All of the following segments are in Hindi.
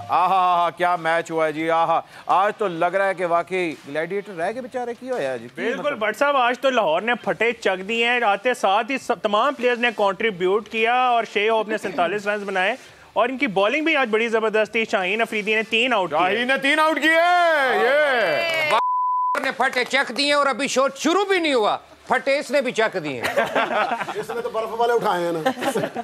आहा क्या मैच हुआ है जी आहा। आज तो लग रहा है कि वाकई ग्लैडिएटर रह गए बेचारे की होया जी बिल्कुल भट्ट साहब आज तो लाहौर ने फटे चक दिए हैं आते साथ ही तमाम प्लेयर्स ने कंट्रीब्यूट किया और शे होप ने सैंतालीस रन बनाए और इनकी बॉलिंग भी आज बड़ी ज़बरदस्त थी। शाहीन अफरीदी ने तीन आउट शाहीन ने तीन आउट किए ये। ने फटे चक दिए और अभी शॉट शुरू भी नहीं हुआ। फटे इसने भी चक दिए। इसने तो बर्फ़ वाले उठाए हैं ना।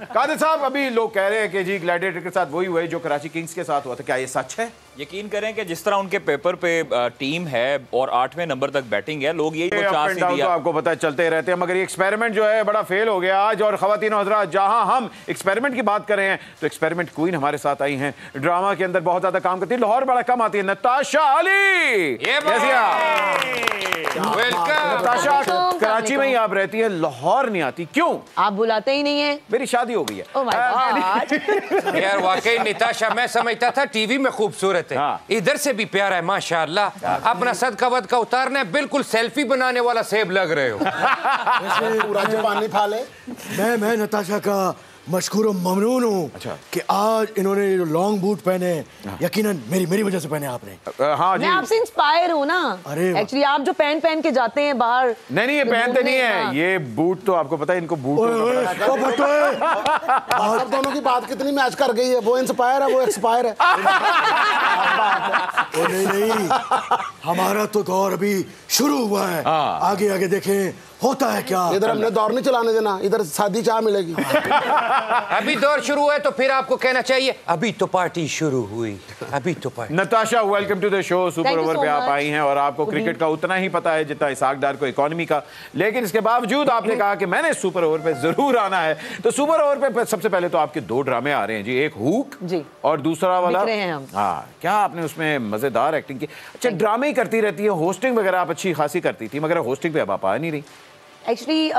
कादिर साहब अभी लोग कह रहे हैं कि जी ग्लैडिएटर के साथ वही हुआ है जो कराची किंग्स के साथ हुआ था क्या ये सच है? यकीन करें कि जिस तरह उनके पेपर पे टीम है और आठवें नंबर तक बैटिंग है लोग यही तो चांस दिया। तो आपको पता है चलते रहते हैं मगर ये एक्सपेरिमेंट जो है बड़ा फेल हो गया आज। और खातिन हजरात जहाँ हम एक्सपेरिमेंट की बात कर रहे हैं तो एक्सपेरिमेंट क्वीन हमारे साथ आई हैं। ड्रामा के अंदर बहुत ज़्यादा काम करती है। लाहौर बड़ा कम आती है। नताशा अली! नताशा कराची में ही आप रहती है लाहौर नहीं आती। क्यों? आप बुलाते ही नहीं है। मेरी शादी हो गई है। Oh आ. यार वाकई निताशा मैं समझता था टीवी में खूबसूरत है। हाँ। इधर से भी प्यारा है माशाल्लाह। अपना सदका वद का उतारना है बिल्कुल सेल्फी बनाने वाला सेब लग रहे हो। पूरा फाले। मैं मैं नताशा का मशहूर और ममनून हूँ अच्छा। कि आज इन्होंने जो लॉन्ग बूट पहने यकीनन मेरी मेरी वजह से पहने आपने। आ, हाँ जी। मैं आपसे इंस्पायर हूँ ना। अरे एक्चुअली आप जो पहन पहन के जाते हैं बाहर नहीं नहीं ये पहनते नहीं हाँ। है ये बूट तो आपको पता है इनको बूट तो है। सब दोनों की बात कितनी मैच कर गई है? वो इंस्पायर है वो एक्सपायर है। नहीं नहीं। हमारा तो दौर अभी शुरू हुआ है। आगे आगे देखें होता है क्या? इधर हमने दौर नहीं चलाने देना इधर सादी चाह मिलेगी। अभी दौर शुरू है तो फिर आपको कहना चाहिए अभी तो पार्टी शुरू हुई। अभी तो party. Natasha welcome to the show super over पे आप आई हैं और आपको क्रिकेट का उतना ही पता है जितना इसाक डार को इकोनॉमी का। लेकिन इसके बावजूद आपने कहा कि मैंने सुपर ओवर पे ज़रूर आना है। तो सुपर ओवर पे सबसे पहले तो आपके दो ड्रामे आ रहे हैं जी। एक हुक जी। और दूसरा वाला दिख रहे हैं हम। हाँ क्या आपने उसमें मज़ेदार एक्टिंग की? अच्छा ड्रामे ही करती रहती है होस्टिंग वगैरह आप अच्छी खासी करती थी मगर होस्टिंग पे अब आप आ नहीं रही। एक्चुअली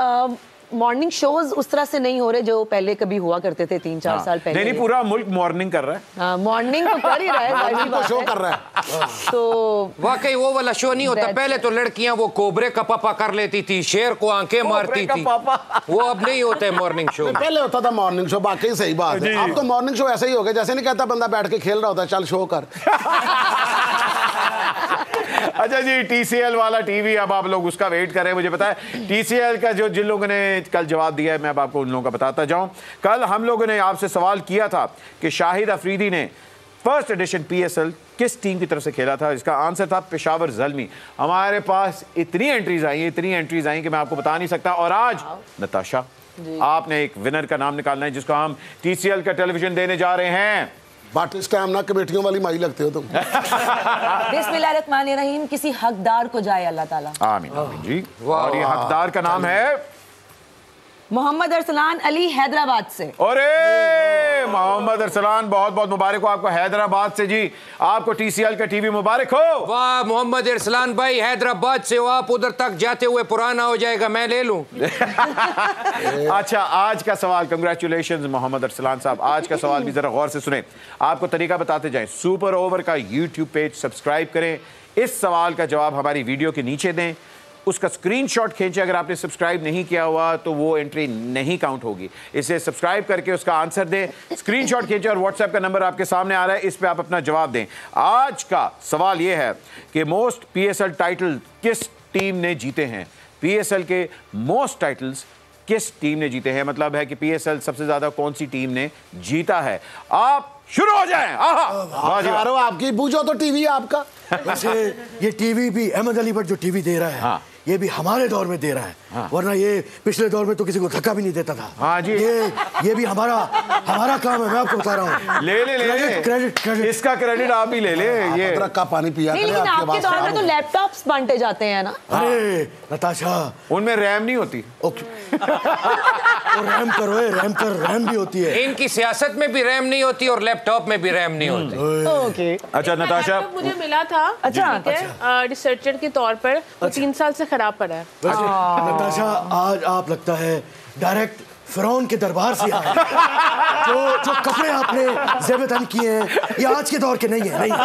मॉर्निंग शोज़ उस तरह से नहीं हो रहे जो पहले कभी हुआ करते थे तीन चार हाँ। साल पहले। नहीं नहीं पूरा मुल्क मॉर्निंग कर रहा है। मॉर्निंग तो कर ही रहा है ज़ाहिर तो शो कर रहा है। तो वाकई वो वाला शो नहीं होता। पहले तो लड़कियाँ वो कोबरे का पापा कर लेती थी शेर को आँखें मारती थी। वो अब नहीं होते मॉर्निंग शो पहले होता था मॉर्निंग शो बाकी सही बात है। अब तो मॉर्निंग शो ऐसे ही हो गया जैसे नहीं कहता बंदा बैठ के खेल रहा होता चल शो कर। अच्छा जी टीसीएल वाला टीवी अब आप लोग उसका वेट कर मुझे पता है। टीसीएल का जो जिन लोगों ने कल जवाब दिया है मैं अब आपको उन लोगों का बताता जाऊँ। कल हम लोगों ने आपसे सवाल किया था कि शाहिद अफरीदी ने फ़र्स्ट एडिशन पीएसएल किस टीम की तरफ़ से खेला था? इसका आंसर था पेशावर जलमी। हमारे पास इतनी एंट्रीज आई इतनी एंट्रीज आई कि मैं आपको बता नहीं सकता। और आज नताशा आपने एक विनर का नाम निकालना है जिसको हम टीसीएल का टेलीविज़न देने जा रहे हैं। बट इस टाइम ना कमेटियों वाली माई लगते हो तुम। बिस्मिल्लाहिर्रहमानिर्रहीम किसी हकदार को जाए अल्लाह ताला। आमीन आमीन जी। और ये हकदार का नाम है मोहम्मद अरसलान अली हैदराबाद से। अरे मोहम्मद अरसलान बहुत बहुत मुबारक हो आपको हैदराबाद से जी। आपको टीसीएल का टीवी मुबारक हो। वाह मोहम्मद इरसलान भाई हैदराबाद से हो आप उधर तक जाते हुए पुराना हो जाएगा मैं ले लूँ। अच्छा आज का सवाल कंग्रेचुलेशन मोहम्मद अरसलान साहब। आज का सवाल भी जरा गौर से सुने। आपको तरीका बताते जाए। सुपर ओवर का यूट्यूब पेज सब्सक्राइब करें। इस सवाल का जवाब हमारी वीडियो के नीचे दें। उसका स्क्रीनशॉट खींचे, अगर आपने सब्सक्राइब नहीं किया हुआ तो वो एंट्री नहीं काउंट होगी। इसे सब्सक्राइब करके उसका आंसर दें स्क्रीनशॉट खींचे और व्हाट्सएप का नंबर आपके सामने आ रहा है, इस पे आप अपना जवाब दें। आज का सवाल ये है कि मोस्ट पीएसएल टाइटल किस टीम ने जीते हैं? पीएसएल के मोस्ट टाइटल्स किस टीम ने जीते हैं? मतलब है कि पीएसएल सबसे ज़्यादा कौन सी टीम ने जीता है? आप शुरू हो जाए। आहा वाह जी। वाह। यारो आपकी बूझो तो टीवी आपका। वैसे ये टीवी भी अहमद अली भट्ट जो टीवी दे रहा है हाँ। ये भी हमारे दौर में दे रहा है। हाँ। वरना ये पिछले दौर में तो किसी को धक्का भी नहीं देता था। हाँ जी। ये ये भी हमारा हमारा काम है मैं आपको बता रहा हूँ। ले ले ले। क्रेडिट क्रेडिट क्रेडिट इसका क्रेडिट आप ही ले ले ये। अदरक का पानी पिया लेकिन आपके दौर में तो हो। लैपटॉप्स बांटे जाते हैं ना? अरे नताशा। उनमें रैम नहीं होती। रैम करो रैम कर रैम भी होती है। इनकी सियासत में भी रैम नहीं होती और लैपटॉप में भी रैम नहीं होती। ओके अच्छा नताशा मुझे मिला था। अच्छा, रिसर्चर के तौर पर वो तीन साल से खराब पड़ा है। नताशा आज आप लगता है डायरेक्ट फिरौन के दरबार से आए जो जो कपड़े आपने जेबतन किए हैं ये आज के दौर के नहीं है नहीं।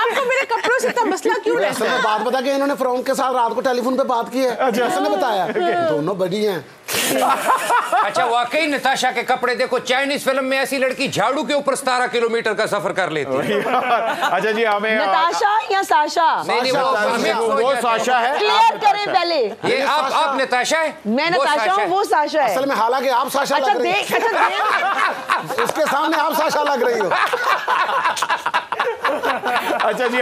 आपको मेरे कपड़ों से इतना मसला क्यों रहता है? बात बता के इन्होंने फ्रॉम के साथ रात को टेलीफोन पे बात की है। अच्छा। किसने बताया। दोनों बड़ी हैं। अच्छा वाकई नताशा के कपड़े देखो चाइनीज़ फ़िल्म में ऐसी लड़की झाड़ू के ऊपर सतारह किलोमीटर का सफ़र कर लेती है। अच्छा जी हमें नताशा या साशा? नहीं नहीं वो हमें वो- साशा है। क्लियर करें पहले। ये आप आप नताशा है? मैं वो नताशा साशा हूँ वो साशा है। असल में हालाँकि आप साशा अच्छा लग रही देख अच्छा देख। उसके सामने आप साशा लग रही हो। अच्छा जी